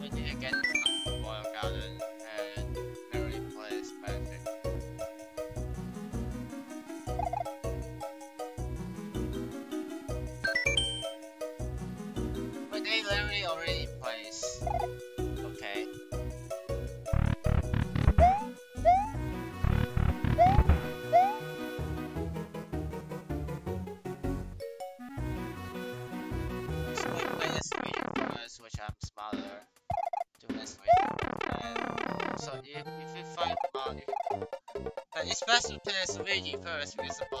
Luigi against Royal Garden and Mary plays Magic. But they literally already to play this video first because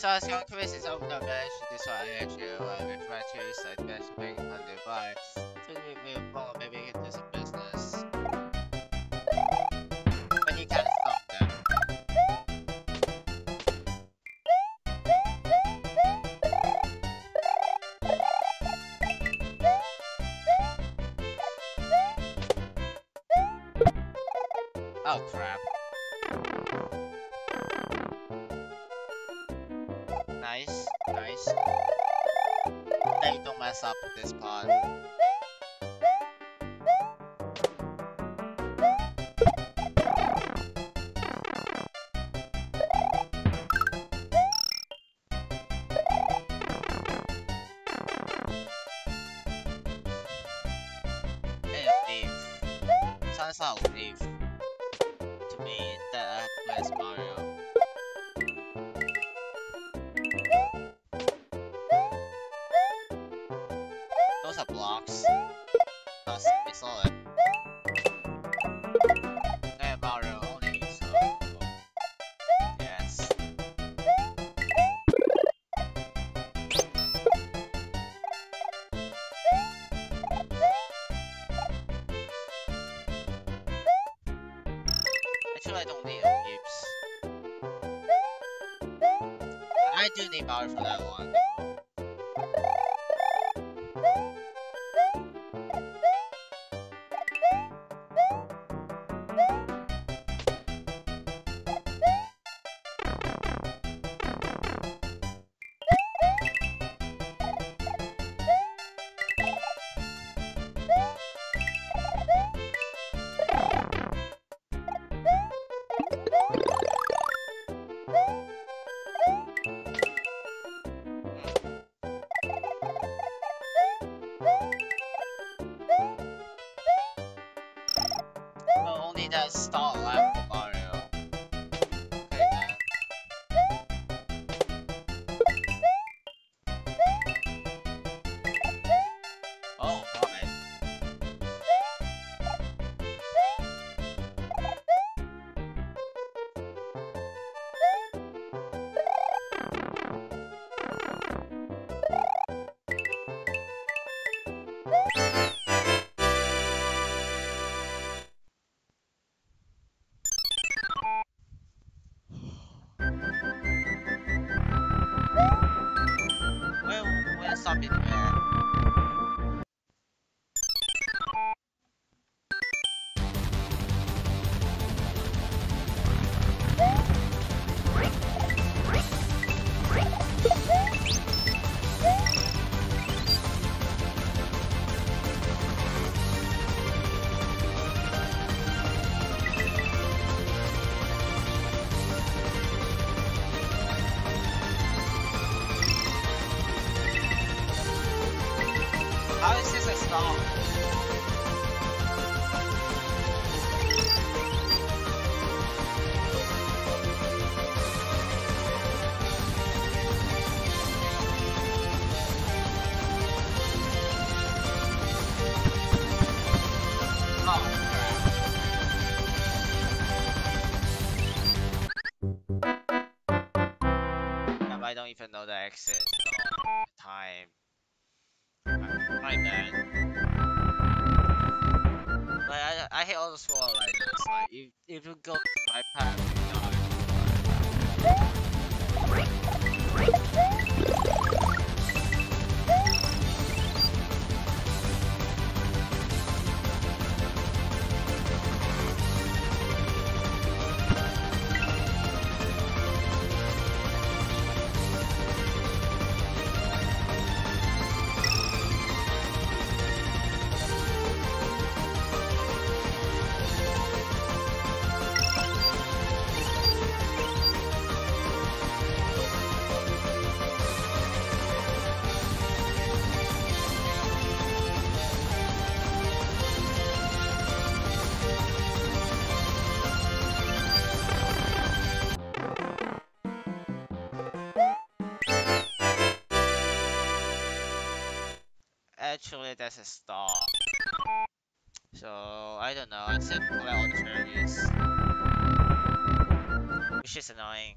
Besides, your quiz is over the this one I actually will refer to side bench being funded by Philip Wilbon, maybe you can do some business. But them. Oh crap. Mess up this part. I do need Mario for that one. does stall out. stop. as a stop. So, I don't know, I still collect all the alternatives. Which is annoying.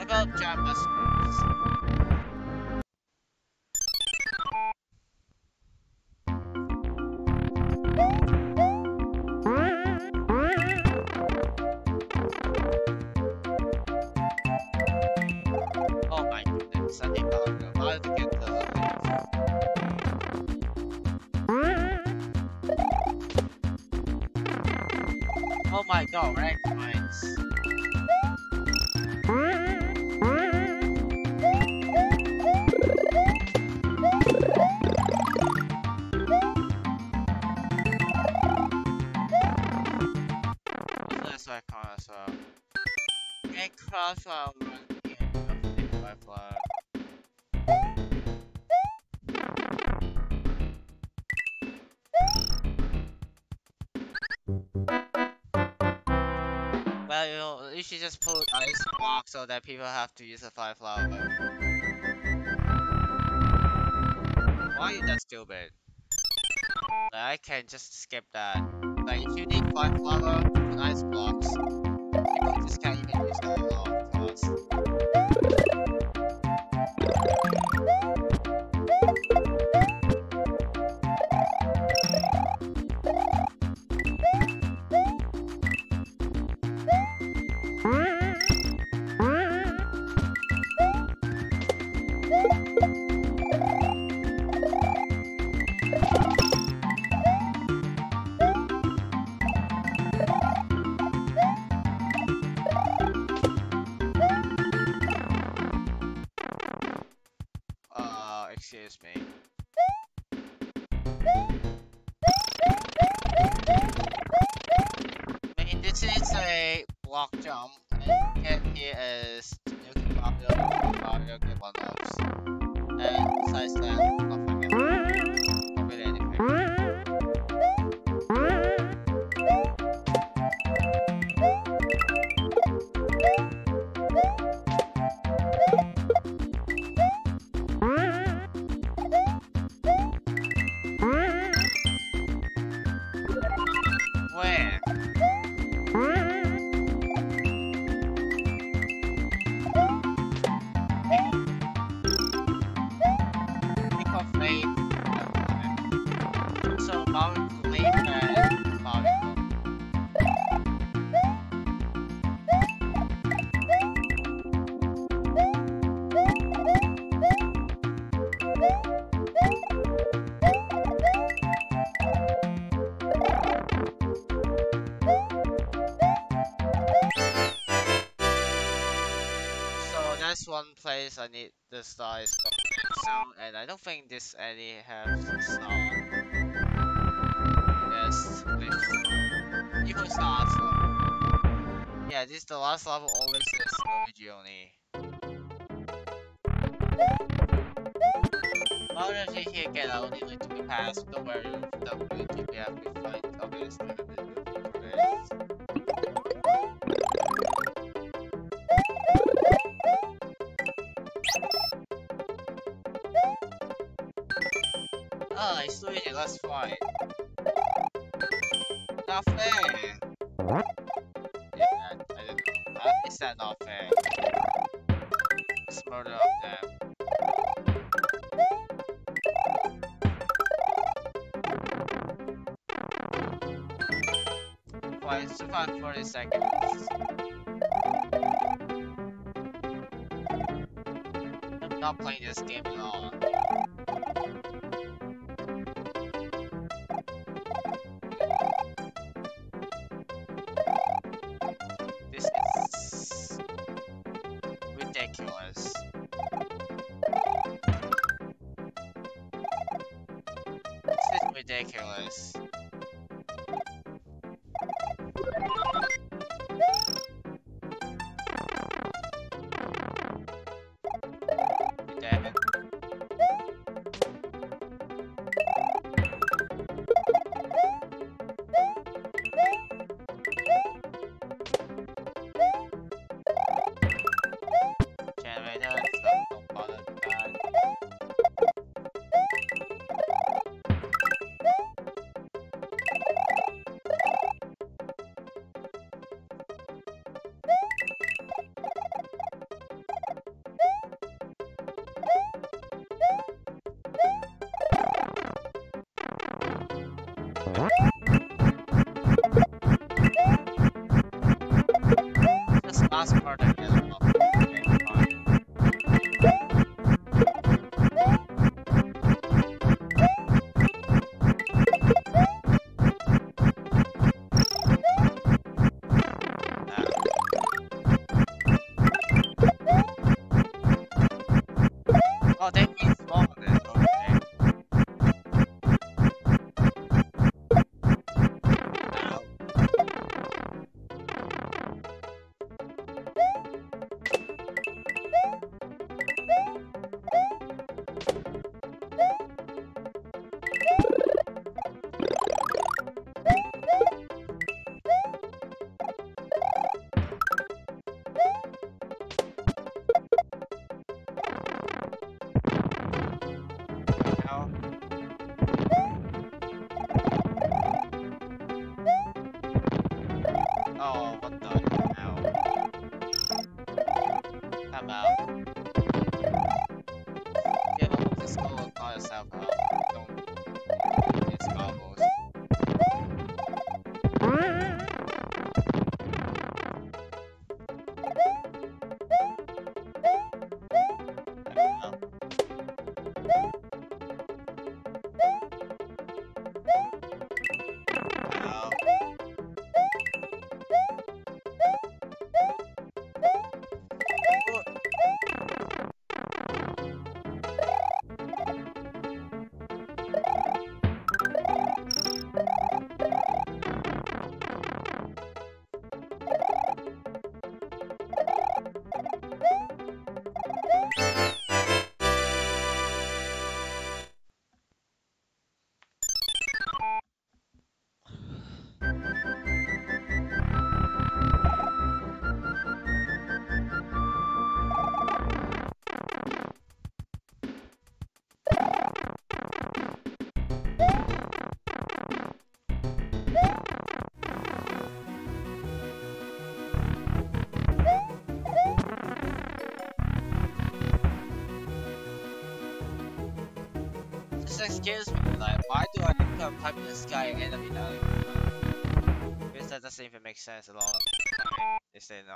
about Java scripts. Should just put ice block so that people have to use a fire flower. Why is that stupid? Like, I can just skip that. Like, if you need fire flower, put ice blocks. People just can't Where? Place I need the star is soon, and I don't think this any have star. Yes, please. Evil stars. Yeah, this is the last level. Always says Luigi only. All of you here get only need to be passed. Don't worry, the Luigi we have been fight. Obviously, the Luigi for Oh, I saw it last fight. Not fair. Yeah, I don't know. How is that not fair? It's murder of them. Why it's about 40 seconds. I'm not playing this game at all. Excuse me, like, why do I to pipe in the sky and enemy down? Because that doesn't even make sense at all. They say no.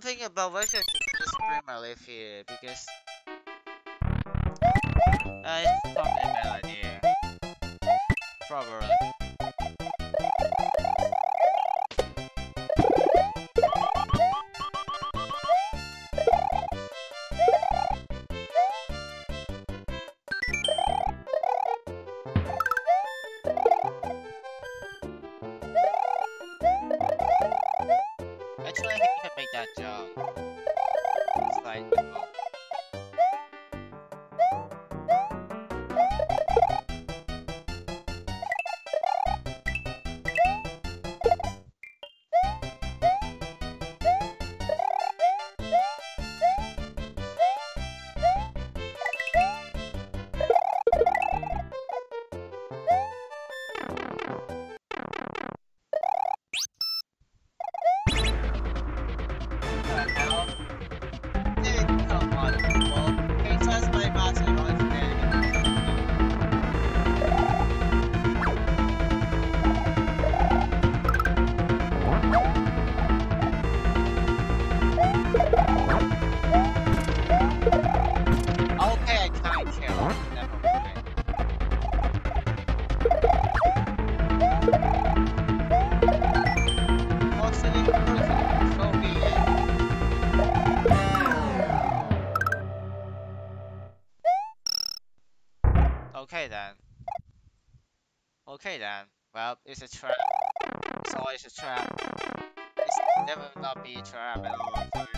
I'm thinking about whether to just bring my life here because uh, it's probably a bad idea. Probably. Okay then. Well, it's a trap. It's always a trap. It's never not be a trap at all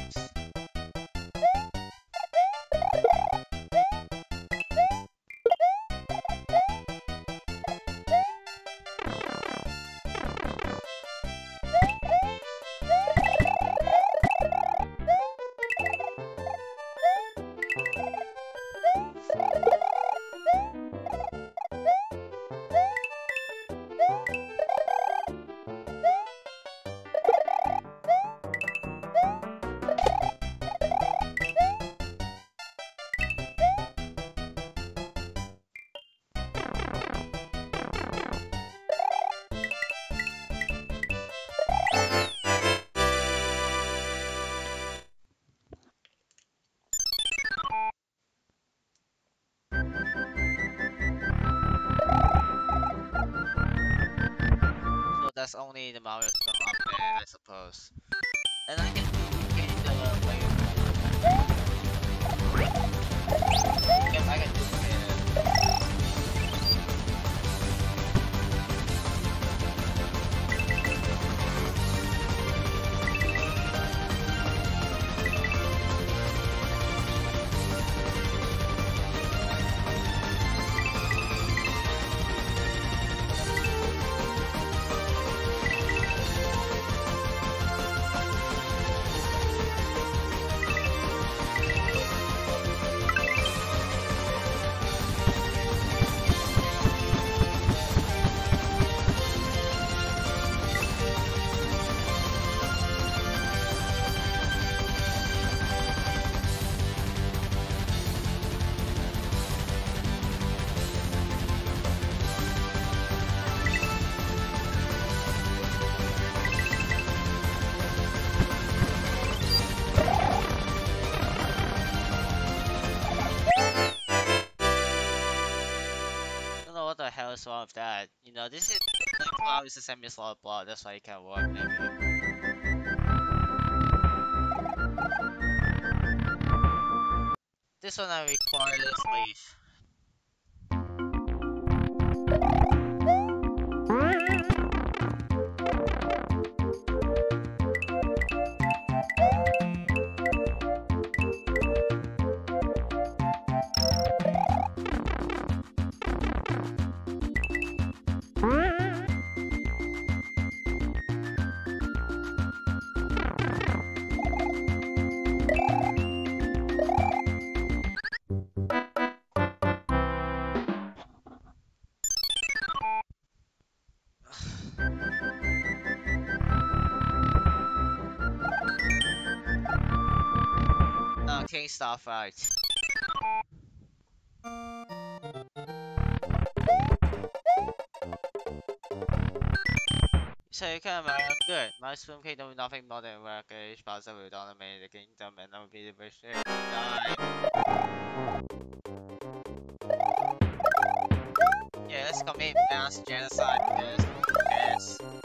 that's only the Mario from up there, I suppose. And I can uh, layer. What the hell is wrong with that. You know, this is the cloud is a semi-solid block, that's why it can't work maybe. This one I require leaf. No, King Starfight. Uh, so you can imagine, good. My swim kingdom is nothing more than where Gage Bowser will dominate the kingdom and I will be the best. Yeah, let's commit mass genocide because yes.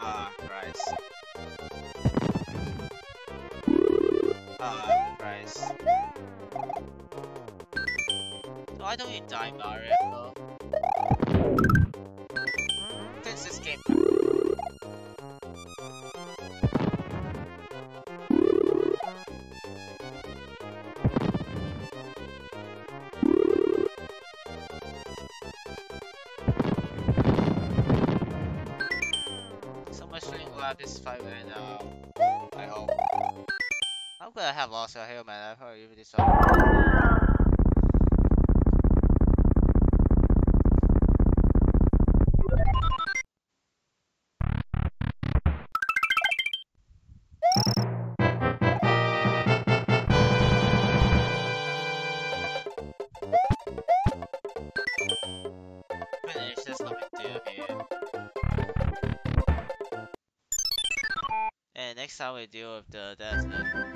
Ah, Christ. Ah, Christ. Why don't you die, Mario? Gonna have lost a hair, man. Big deal here. And next time we deal with the desert.